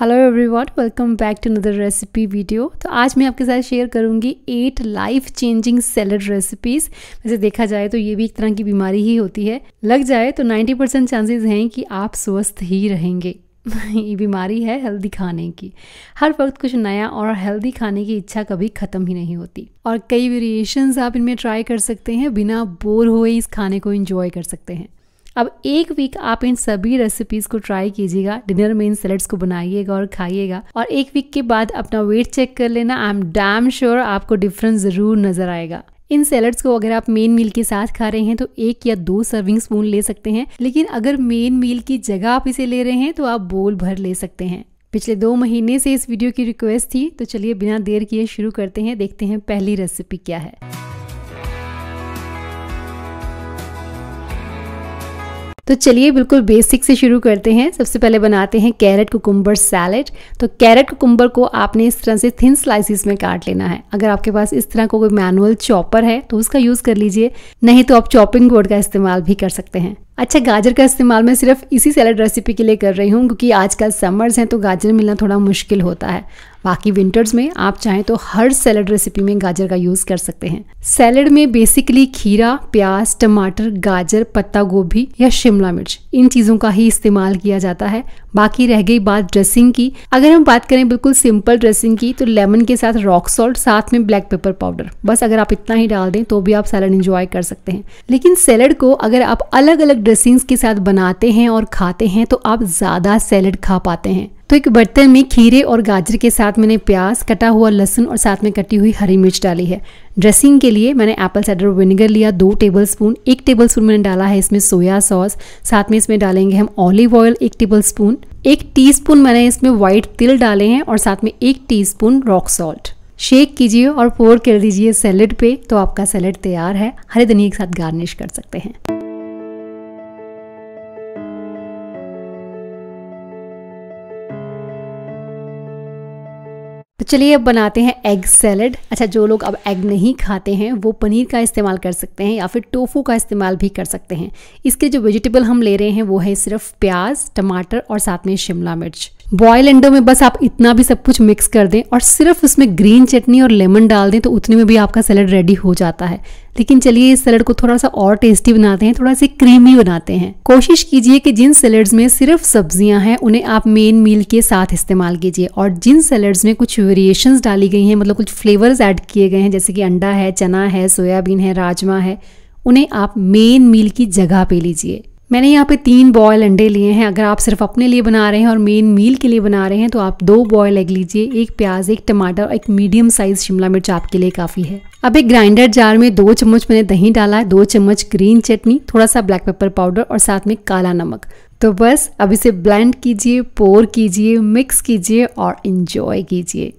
Hello everyone welcome back to another recipe video तो आज मैं आपके साथ शेयर करूँगी eight life changing salad recipes वैसे देखा जाए तो ये भी एक तरह की बीमारी ही होती है। लग जाए तो 90 परसेंट चांसेज हैं कि आप स्वस्थ ही रहेंगे। ये बीमारी है हेल्दी खाने की। हर वक्त कुछ नया और हेल्दी खाने की इच्छा कभी ख़त्म ही नहीं होती। और कई वेरिएशंस आप इनमें ट्राई कर सकते हैं, बिना बोर हुए इस खाने को इंजॉय कर सकते हैं। अब एक वीक आप इन सभी रेसिपीज़ को ट्राई कीजिएगा डिनर में इन सैलड्स को बनाइएगा और खाइएगा और एक वीक के बाद अपना वेट चेक कर लेना आई एम डैम श्योर आपको डिफरेंस ज़रूर नज़र आएगा। इन सैलड्स को अगर आप मेन मील के साथ खा रहे हैं तो एक या दो सर्विंग स्पून ले सकते हैं, लेकिन अगर मेन मील की जगह आप इसे ले रहे हैं तो आप बोल भर ले सकते हैं। पिछले दो महीने से इस वीडियो की रिक्वेस्ट थी तो चलिए बिना देर किए शुरू करते हैं, देखते हैं पहली रेसिपी क्या है। तो चलिए बिल्कुल बेसिक से शुरू करते हैं। सबसे पहले बनाते हैं कैरेट कुकुम्बर सैलेड तो कैरेट कुकुम्बर को आपने इस तरह से थिन स्लाइसिस में काट लेना है। अगर आपके पास इस तरह का कोई मैनुअल चॉपर है तो उसका यूज़ कर लीजिए। नहीं तो आप चॉपिंग बोर्ड का इस्तेमाल भी कर सकते हैं। अच्छा गाजर का इस्तेमाल मैं सिर्फ़ इसी सैलड रेसिपी के लिए कर रही हूँ, क्योंकि आजकल समर्स हैं तो गाजर मिलना थोड़ा मुश्किल होता है। बाकी विंटर्स में आप चाहें तो हर सैलड रेसिपी में गाजर का यूज़ कर सकते हैं। सैलड में बेसिकली खीरा, प्याज, टमाटर, गाजर, पत्ता गोभी या शिमला मिर्च, इन चीज़ों का ही इस्तेमाल किया जाता है। बाकी रह गई बात ड्रेसिंग की। अगर हम बात करें बिल्कुल सिंपल ड्रेसिंग की तो लेमन के साथ रॉक सॉल्ट साथ में ब्लैक पेपर पाउडर बस अगर आप इतना ही डाल दें तो भी आप सैलड इंजॉय कर सकते हैं। लेकिन सैलड को अगर आप अलग अलग ड्रेसिंग्स के साथ बनाते हैं और खाते हैं तो आप ज़्यादा सैलड खा पाते हैं। तो एक बर्तन में खीरे और गाजर के साथ मैंने प्याज कटा हुआ लहसुन और साथ में कटी हुई हरी मिर्च डाली है। ड्रेसिंग के लिए मैंने एप्पल साइडर विनेगर लिया, दो टेबल स्पून एक टेबल स्पून मैंने डाला है इसमें सोया सॉस साथ में इसमें डालेंगे हम ऑलिव ऑयल एक टेबल स्पून एक टीस्पून मैंने इसमें व्हाइट तिल डाले हैं और साथ में एक टीस्पून रॉक सॉल्ट शेक कीजिए और पोर कर दीजिए सैलेड पे तो आपका सैलेड तैयार है। हरे धनिया के साथ गार्निश कर सकते हैं। तो चलिए अब बनाते हैं एग सैलड अच्छा जो लोग अब एग नहीं खाते हैं, वो पनीर का इस्तेमाल कर सकते हैं या फिर टोफू का इस्तेमाल भी कर सकते हैं। इसके जो वेजिटेबल हम ले रहे हैं, वो है सिर्फ़ प्याज, टमाटर और साथ में शिमला मिर्च। बॉयल अंडो में बस आप इतना भी सब कुछ मिक्स कर दें और सिर्फ़ उसमें ग्रीन चटनी और लेमन डाल दें तो उतने में भी आपका सैलड रेडी हो जाता है। लेकिन चलिए इस सैलड को थोड़ा सा और टेस्टी बनाते हैं, थोड़ा सा क्रीमी बनाते हैं। कोशिश कीजिए कि जिन सैलड्स में सिर्फ़ सब्ज़ियाँ हैं, उन्हें आप मेन मील के साथ इस्तेमाल कीजिए और जिन सैलड्स में कुछ वेरिएशंस डाली गई हैं मतलब कुछ फ्लेवर्स ऐड किए गए हैं, जैसे कि अंडा है, चना है, सोयाबीन है, राजमा है, उन्हें आप मेन मील की जगह पे लीजिए। मैंने यहाँ पे तीन बॉयल अंडे लिए हैं, अगर आप सिर्फ़ अपने लिए बना रहे हैं और मेन मील के लिए बना रहे हैं तो आप दो बॉयल एग लीजिए, एक प्याज, एक टमाटर और एक मीडियम साइज़ शिमला मिर्च आपके लिए काफ़ी है। अब एक ग्राइंडर जार में दो चम्मच मैंने दही डाला है, दो चम्मच ग्रीन चटनी, थोड़ा सा ब्लैक पेपर पाउडर और साथ में काला नमक। तो बस अब इसे ब्लेंड कीजिए पोर कीजिए मिक्स कीजिए और इंजॉय कीजिए।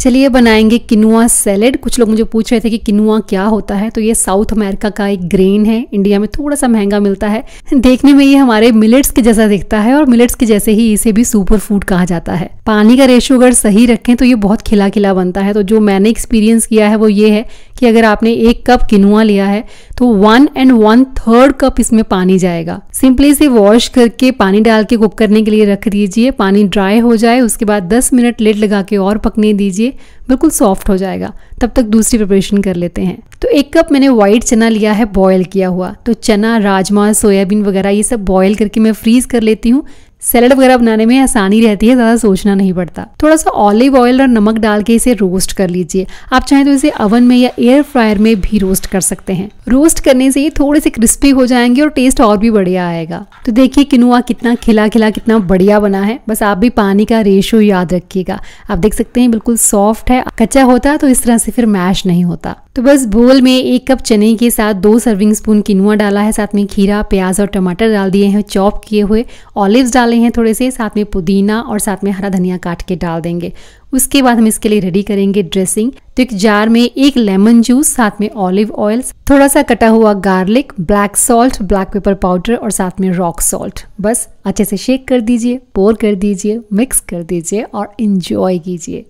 चलिए बनाएँगे किनुआ सैलेड कुछ लोग मुझे पूछ रहे थे कि किनुआ क्या होता है तो ये साउथ अमेरिका का एक ग्रेन है। इंडिया में थोड़ा सा महँगा मिलता है। देखने में ये हमारे मिलेट्स के जैसा दिखता है और मिलेट्स के जैसे ही इसे भी सुपर फ़ूड कहा जाता है। पानी का रेशो अगर सही रखें तो ये बहुत खिला खिला बनता है। तो जो मैंने एक्सपीरियंस किया है, वो ये है कि अगर आपने एक कप किनुआ लिया है तो one and one third cup इसमें पानी जाएगा। सिंपली इसे वॉश करके पानी डाल के कुक करने के लिए रख दीजिए। पानी ड्राई हो जाए, उसके बाद 10 मिनट लेट लगा के और पकने दीजिए। बिल्कुल सॉफ्ट हो जाएगा। तब तक दूसरी प्रिपरेशन कर लेते हैं। तो एक कप मैंने व्हाइट चना लिया है बॉयल किया हुआ। तो चना, राजमा, सोयाबीन वगैरह ये सब बॉयल करके मैं फ्रीज कर लेती हूँ। सैलड वगैरह बनाने में आसानी रहती है, ज़्यादा सोचना नहीं पड़ता। थोड़ा सा ऑलिव ऑयल और नमक डाल के इसे रोस्ट कर लीजिए। आप चाहें तो इसे अवन में या एयर फ्रायर में भी रोस्ट कर सकते हैं। रोस्ट करने से ये थोड़े से क्रिस्पी हो जाएँगे और टेस्ट और भी बढ़िया आएगा। तो देखिए किनुआ कितना खिला खिला कितना बढ़िया बना है। बस आप भी पानी का रेशो याद रखिएगा। आप देख सकते हैं बिल्कुल सॉफ्ट है, कच्चा होता तो इस तरह से फिर मैश नहीं होता। तो बस बोल में एक कप चने के साथ दो सर्विंग स्पून किनुआ डाला है। साथ में खीरा, प्याज और टमाटर डाल दिए हैं चॉप किए हुए। ऑलिव्स डाले हैं थोड़े से, साथ में पुदीना और साथ में हरा धनिया काट के डाल देंगे। उसके बाद हम इसके लिए रेडी करेंगे ड्रेसिंग तो एक जार में एक लेमन जूस साथ में ऑलिव ऑयल थोड़ा सा कटा हुआ garlic black salt black pepper powder और साथ में रॉक सॉल्ट बस अच्छे से शेक कर दीजिए पोर कर दीजिए मिक्स कर दीजिए और इंजॉय कीजिए।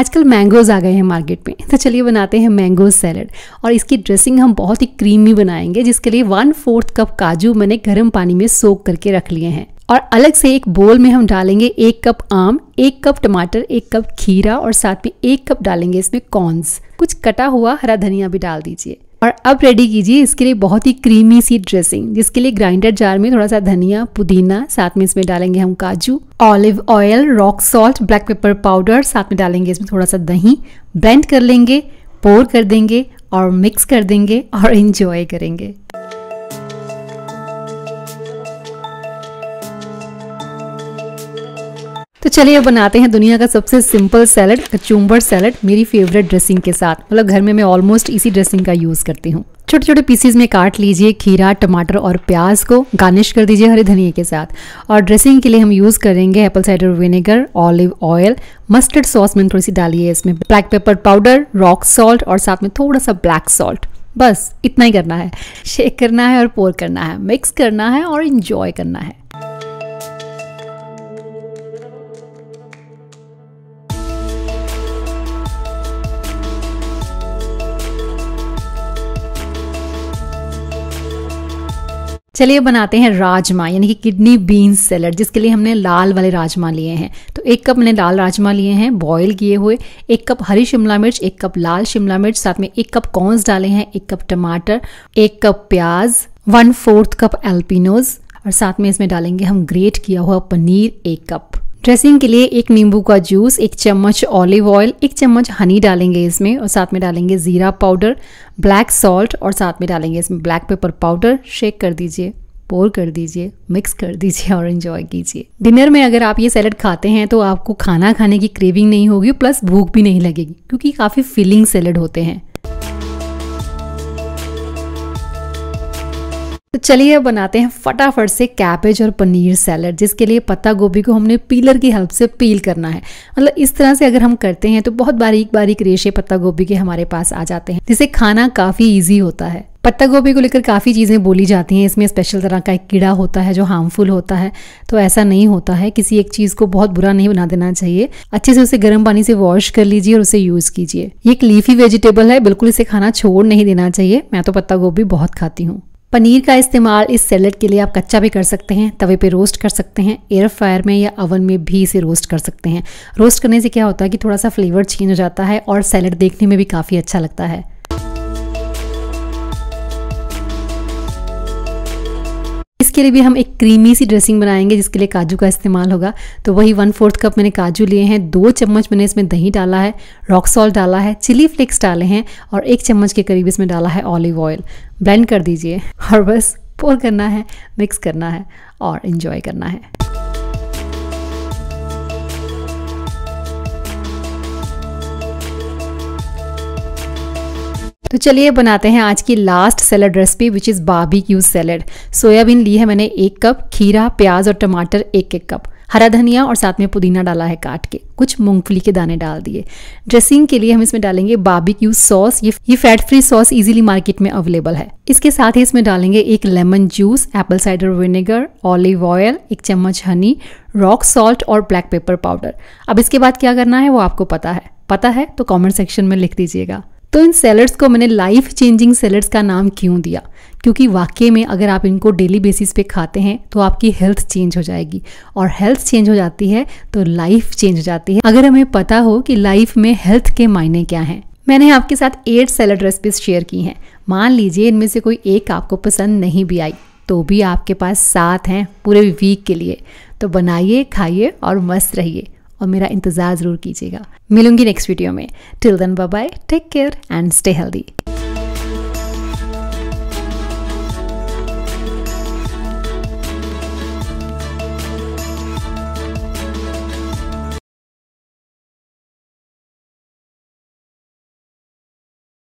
आजकल मैंगोज आ गए हैं मार्केट में तो चलिए बनाते हैं मैंगो सैलड और इसकी ड्रेसिंग हम बहुत ही क्रीमी बनाएँगे, जिसके लिए वन फोर्थ कप काजू मैंने गर्म पानी में सोख करके रख लिए हैं। और अलग से एक बोल में हम डालेंगे एक कप आम, एक कप टमाटर, एक कप खीरा और साथ में एक कप डालेंगे इसमें कॉर्न्स कुछ कटा हुआ हरा धनिया भी डाल दीजिए। और अब रेडी कीजिए इसके लिए बहुत ही क्रीमी सी ड्रेसिंग जिसके लिए ग्राइंडर जार में थोड़ा सा धनिया, पुदीना, साथ में इसमें डालेंगे हम काजू olive oil rock salt black pepper powder साथ में डालेंगे इसमें थोड़ा सा दही ब्लेंड कर लेंगे पोर कर देंगे और मिक्स कर देंगे और इंजॉय करेंगे। चलिए बनाते हैं दुनिया का सबसे सिंपल सैलड कचूम्बर सैलड मेरी फेवरेट ड्रेसिंग के साथ। मतलब घर में मैं ऑलमोस्ट इसी ड्रेसिंग का यूज़ करती हूँ। छोटे छोटे पीसीज में काट लीजिए खीरा, टमाटर और प्याज को गार्निश कर दीजिए हरे धनिया के साथ। और ड्रेसिंग के लिए हम यूज़ करेंगे apple cider vinegar olive oil mustard sauce में थोड़ी सी डालिए इसमें। Black pepper powder rock salt और साथ में थोड़ा सा ब्लैक सॉल्ट बस, इतना ही करना है। शेक करना है और पोर करना है। मिक्स करना है और इंजॉय करना है। चलिए बनाते हैं राजमा, यानी कि किडनी बीन्स सैलड, जिसके लिए हमने लाल वाले राजमा लिए हैं। तो एक कप मैंने लाल राजमा लिए हैं, बॉईल किए हुए। एक कप हरी शिमला मिर्च, एक कप लाल शिमला मिर्च, साथ में एक कप कॉर्न्स डाले हैं, एक कप टमाटर, एक कप प्याज, वन फोर्थ कप एल्पिनोज, और साथ में इसमें डालेंगे हम ग्रेट किया हुआ पनीर, एक कप। ड्रेसिंग के लिए एक नींबू का जूस एक चम्मच ऑलिव ऑयल एक चम्मच हनी डालेंगे इसमें और साथ में डालेंगे ज़ीरा पाउडर ब्लैक सॉल्ट और साथ में डालेंगे इसमें ब्लैक पेपर पाउडर शेक कर दीजिए पोर कर दीजिए मिक्स कर दीजिए और इन्जॉय कीजिए। डिनर में अगर आप ये सैलड खाते हैं तो आपको खाना खाने की क्रेविंग नहीं होगी प्लस भूख भी नहीं लगेगी, क्योंकि काफ़ी फिलिंग सैलड होते हैं। तो चलिए अब बनाते हैं फटाफट से कैबेज और पनीर सैलड जिसके लिए पत्ता गोभी को हमने पीलर की हेल्प से पील करना है। मतलब इस तरह से अगर हम करते हैं तो बहुत बारीक बारीक रेशे पत्ता गोभी के हमारे पास आ जाते हैं। जिसे खाना काफ़ी ईजी होता है। पत्ता गोभी को लेकर काफ़ी चीज़ें बोली जाती हैं। इसमें स्पेशल तरह का एक कीड़ा होता है जो हार्मफुल होता है। तो ऐसा नहीं होता है। किसी एक चीज़ को बहुत बुरा नहीं बना देना चाहिए। अच्छे से उसे गर्म पानी से वॉश कर लीजिए और उसे यूज़ कीजिए। ये एक लीफी वेजिटेबल है। बिल्कुल इसे खाना छोड़ नहीं देना चाहिए। मैं तो पत्ता गोभी बहुत खाती हूँ। पनीर का इस्तेमाल इस सैलड के लिए आप कच्चा भी कर सकते हैं, तवे पे रोस्ट कर सकते हैं एयर फ्रायर में या अवन में भी इसे रोस्ट कर सकते हैं। रोस्ट करने से क्या होता है कि थोड़ा सा फ्लेवर चेंज हो जाता है और सैलड देखने में भी काफ़ी अच्छा लगता है। इसके लिए भी हम एक क्रीमी सी ड्रेसिंग बनाएँगे, जिसके लिए काजू का इस्तेमाल होगा। तो वही वन फोर्थ कप मैंने काजू लिए हैं। दो चम्मच मैंने इसमें दही डाला है रॉक सॉल्ट डाला है चिली फ्लेक्स डाले हैं और एक चम्मच के करीब इसमें डाला है ऑलिव ऑयल ब्लेंड कर दीजिए। और बस पोर करना है मिक्स करना है और इन्जॉय करना है। तो चलिए बनाते हैं आज की last salad recipe which is बाबी क्यूज सैलड सोयाबीन ली है मैंने एक कप, खीरा, प्याज और टमाटर एक एक कप. हरा धनिया और साथ में पुदीना डाला है काट के. कुछ मूंगफली के दाने डाल दिए. ड्रेसिंग के लिए हम इसमें डालेंगे बाबी क्यूज सॉस ये ये fat free sauce easily market में अवेलेबल है. इसके साथ ही इसमें डालेंगे एक lemon juice apple cider vinegar olive oil एक चम्मच हनी रॉक सॉल्ट और ब्लैक पेपर पाउडर अब इसके बाद क्या करना है वो आपको पता है. पता है तो कॉमेंट सेक्शन में लिख दीजिएगा. तो इन सैलड्स को मैंने लाइफ चेंजिंग सैलड्स का नाम क्यों दिया? क्योंकि वाकई में अगर आप इनको डेली बेसिस पे खाते हैं तो आपकी हेल्थ चेंज हो जाएगी। और हेल्थ चेंज हो जाती है तो लाइफ चेंज हो जाती है। अगर हमें पता हो कि लाइफ में हेल्थ के मायने क्या हैं। मैंने आपके साथ एट सैलड रेसिपीज़ शेयर की हैं। मान लीजिए इनमें से कोई एक आपको पसंद नहीं भी आई तो भी आपके पास सात हैं पूरे वीक के लिए। तो बनाइए, खाइए और मस्त रहिए। और मेरा इंतज़ार ज़रूर कीजिएगा। मिलूँगी नेक्स्ट वीडियो में। Till then bye take care and stay healthy